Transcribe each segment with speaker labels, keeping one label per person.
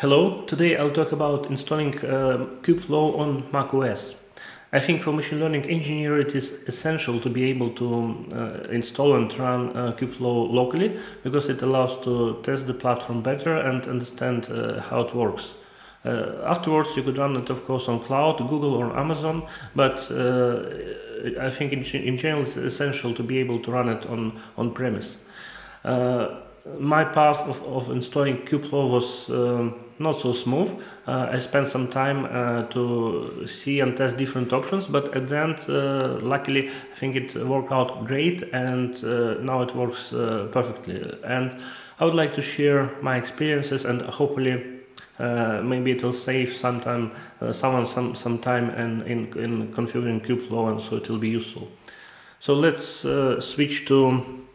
Speaker 1: Hello, today I'll talk about installing uh, Kubeflow on macOS. I think for machine learning engineer it is essential to be able to uh, install and run uh, Kubeflow locally because it allows to test the platform better and understand uh, how it works. Uh, afterwards you could run it of course on cloud, Google or Amazon, but uh, I think in, in, general it's essential to be able to run it on, on premise my path of, of installing Kubeflow was um, not so smooth. Uh, I spent some time uh, to see and test different options, but at the end, uh, luckily, I think it worked out great and uh, now it works uh, perfectly. And I would like to share my experiences and hopefully uh, maybe it will save some time, someone some, some time in, in, in configuring Kubeflow and so it will be useful. So let's switch to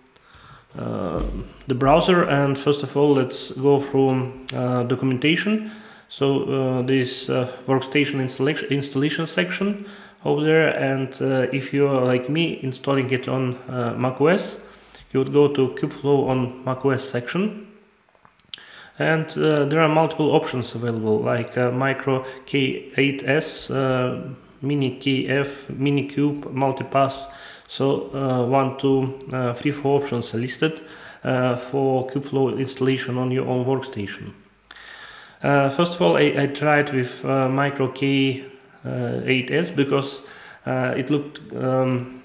Speaker 1: the browser and first of all let's go through uh, documentation. So uh, this workstation installation, installation section over there and if you are like me installing it on macOS you would go to kubeflow on macOS section. And uh, there are multiple options available like uh, micro K8s, uh, mini KF, Minikube, multipass so uh, one, two, uh, three, four options are listed uh, for Kubeflow installation on your own workstation. first of all, I, I tried with Micro K8s because it looked um,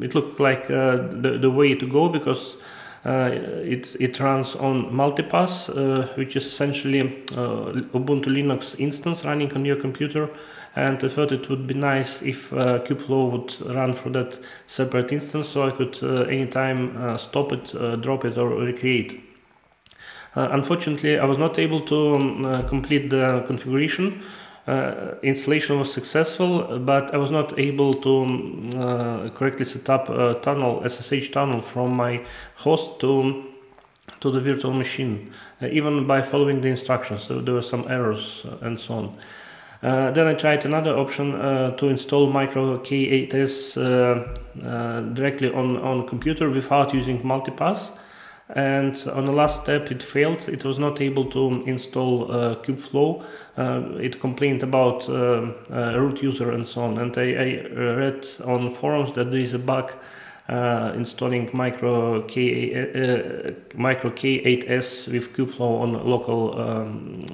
Speaker 1: it looked like the, the way to go because uh, it, it runs on multipass, uh, which is essentially uh, Ubuntu Linux instance running on your computer. And I thought it would be nice if Kubeflow would run through that separate instance, so I could anytime stop it, drop it, or recreate. Uh, unfortunately, I was not able to um, uh, complete the configuration uh, installation was successful, but I was not able to um, uh, correctly set up a tunnel, SSH tunnel from my host to to the virtual machine, uh, even by following the instructions. So there were some errors uh, and so on. Uh, then I tried another option uh, to install Micro K8s directly on on computer without using multipass. And on the last step it failed. It was not able to install uh, kubeflow. Uh, it complained about uh, uh root user and so on. And I, I, read on forums that there is a bug uh, installing micro K uh, micro K8s with kubeflow on local um,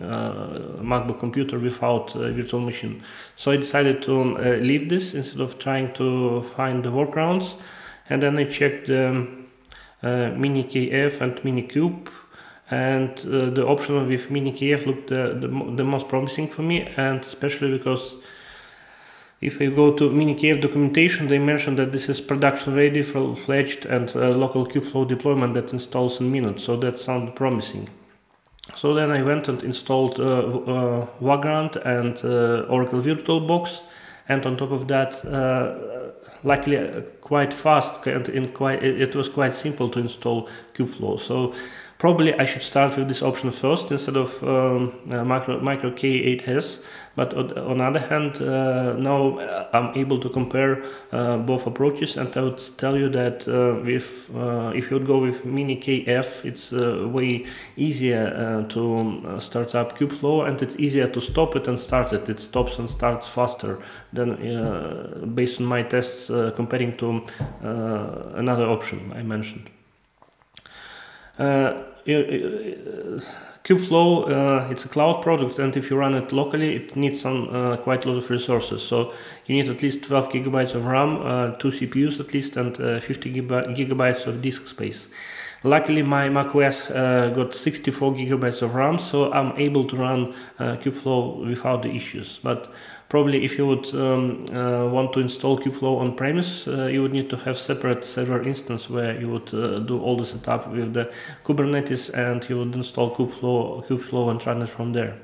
Speaker 1: MacBook computer without virtual machine. So I decided to leave this instead of trying to find the workarounds. And then I checked um, uh, mini KF and Minikube. And uh, the option with mini KF looked the, the, the, most promising for me and especially because if I go to mini KF documentation they mention that this is production ready full-fledged and uh, local kubeflow deployment that installs in minutes. So that sounded promising. So then I went and installed uh, uh, Vagrant and uh, Oracle VirtualBox and on top of that luckily uh, quite fast and in quite it was quite simple to install kubeflow so probably I should start with this option first instead of um, uh, micro, micro K8s but on the other hand uh, now I'm able to compare uh, both approaches and I would tell you that uh, with uh, if you would go with mini KF it's uh, way easier to start up Kubeflow and it's easier to stop it and start it it stops and starts faster than based on my tests comparing to another option I mentioned. Uh, Kubeflow, uh, it's a cloud product, and if you run it locally, it needs some uh, quite a lot of resources. So you need at least 12 gigabytes of RAM, uh, two CPUs at least, and uh, 50 gigabytes of disk space. Luckily, my macOS uh, got 64 gigabytes of RAM, so I'm able to run uh, Kubeflow without the issues. But probably if you would um, uh, want to install Kubeflow on premise, uh, you would need to have separate server instance where you would uh, do all the setup with the Kubernetes and you would install Kubeflow, Kubeflow and run it from there.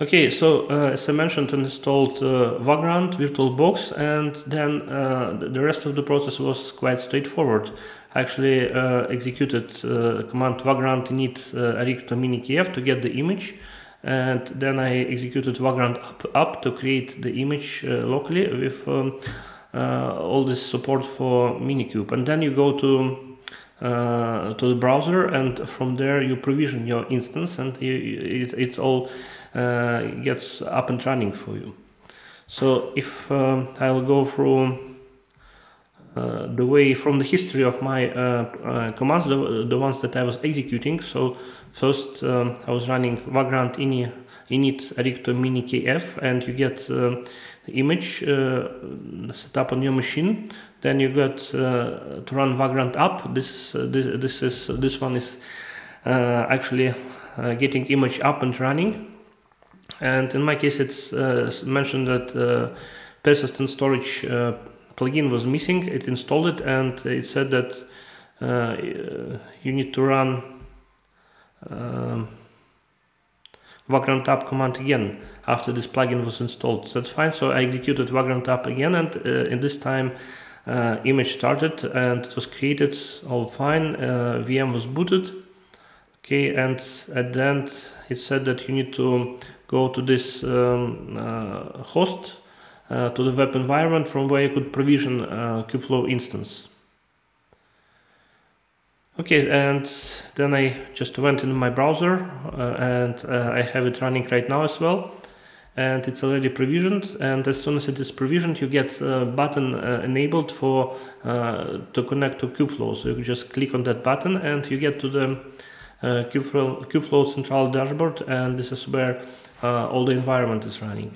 Speaker 1: Okay, so uh, as I mentioned, I installed uh, Vagrant, VirtualBox, and then uh, the rest of the process was quite straightforward. I actually uh, executed uh, command Vagrant init uh, arrikto minikf to get the image, and then I executed Vagrant up, up to create the image uh, locally with um, all this support for Minikube. And then you go to to the browser and from there you provision your instance and you, it, it all gets up and running for you. So if um, I'll go through uh, the way from the history of my uh, uh, commands, the, the, ones that I was executing. So first um, I was running vagrant ini, init arrikto mini kf and you get uh, the image set up on your machine. Then you got to run vagrant up. This, this, this, is, this one is actually getting image up and running and in my case, it's uh, mentioned that uh, persistent storage uh, plugin was missing. It installed it and it said that uh, you need to run um, vagrant up command again after this plugin was installed. So that's fine. So I executed vagrant up again and uh, in this time uh, image started and it was created all fine. VM was booted. Okay, and at the end it said that you need to go to this um, uh, host uh, to the web environment from where you could provision uh, Kubeflow instance. Okay, and then I just went in my browser and I have it running right now as well and it's already provisioned and as soon as it is provisioned you get a button uh, enabled for uh, to connect to Kubeflow so you just click on that button and you get to the uh, Kubeflow, Kubeflow central dashboard and this is where uh, all the environment is running.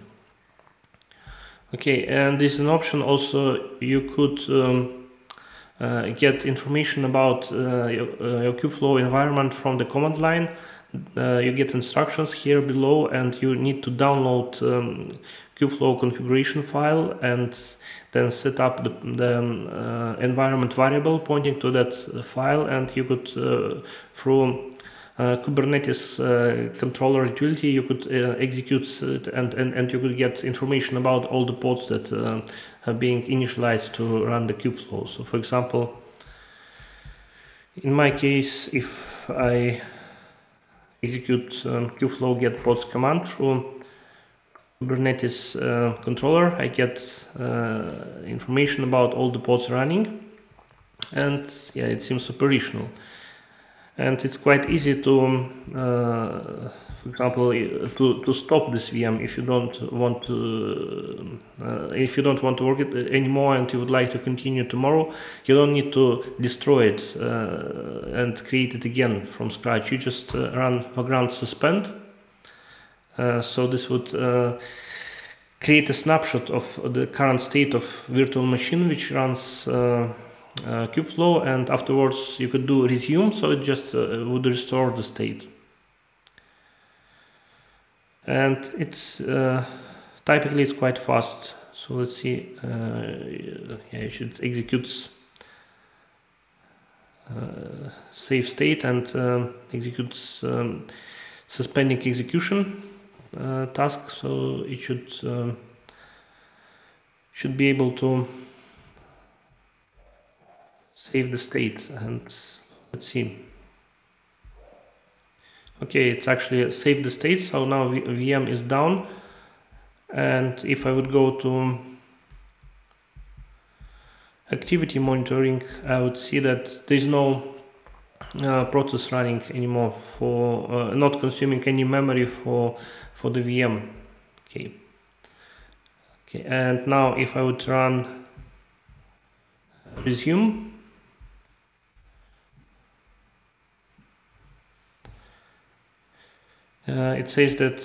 Speaker 1: Okay, and this is an option also you could um, uh, get information about uh, your, uh, your Kubeflow environment from the command line. Uh, you get instructions here below and you need to download um, Kubeflow configuration file and then set up the, the um, environment variable pointing to that file and you could through uh, Kubernetes uh, controller utility, you could uh, execute it and, and, and you could get information about all the pods that are being initialized to run the kubeflow. So for example, in my case, if I execute um, kubeflow get pods command through Kubernetes uh, controller, I get uh, information about all the pods running. And yeah, it seems operational. And it's quite easy to, uh, for example, to, to stop this VM if you don't want to, uh, if you don't want to work it anymore and you would like to continue tomorrow, you don't need to destroy it uh, and create it again from scratch. You just uh, run vagrant suspend. Uh, so this would uh, create a snapshot of the current state of virtual machine which runs uh, Kubeflow and afterwards you could do resume so it just uh, would restore the state and it's uh, typically it's quite fast. So let's see uh, yeah it should executes uh, save state and um, executes um, suspending execution uh, task. So it should um, should be able to save the state. And let's see. Okay, it's actually saved the state, so now VM is down. And if I would go to activity monitoring, I would see that there's no uh, process running anymore for uh, not consuming any memory for for the VM. Okay. Okay, and now if I would run resume, it says that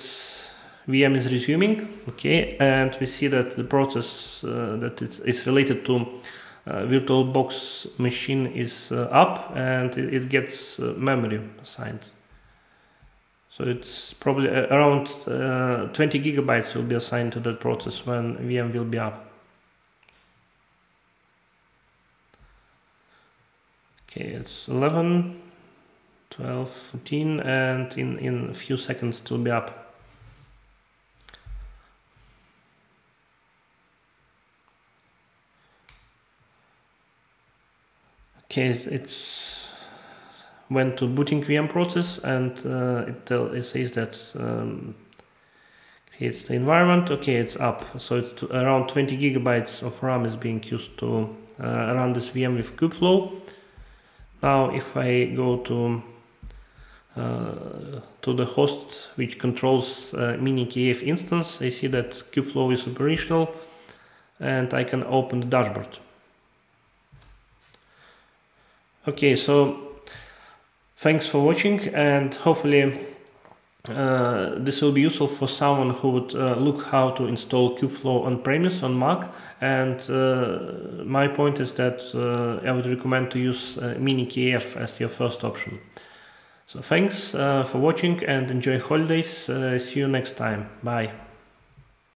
Speaker 1: VM is resuming, okay, and we see that the process uh, that it's, is related to uh, VirtualBox machine is uh, up and it, it gets uh, memory assigned. So it's probably uh, around 20 gigabytes will be assigned to that process when VM will be up. Okay, it's 11. 12, 14, and in, in a few seconds it will be up. Okay, it's went to booting VM process and uh, it, tell, it says that um, creates the environment. Okay, it's up. So it's around 20 gigabytes of RAM is being used to uh, run this VM with Kubeflow. Now if I go to to the host which controls uh, minikf instance, I see that Kubeflow is operational and I can open the dashboard. Okay, so thanks for watching and hopefully uh, this will be useful for someone who would uh, look how to install Kubeflow on premise on Mac and uh, my point is that uh, I would recommend to use uh, minikf as your first option. So thanks uh, for watching and enjoy holidays. see you next time. Bye.